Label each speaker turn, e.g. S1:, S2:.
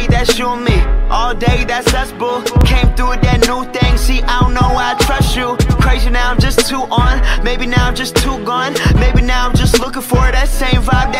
S1: day, that's you and me. All day, that's us, boo. Came through with that new thing. See, I don't know why I trust you. Crazy now, I'm just too on. Maybe now I'm just too gone. Maybe now I'm just looking for that same vibe that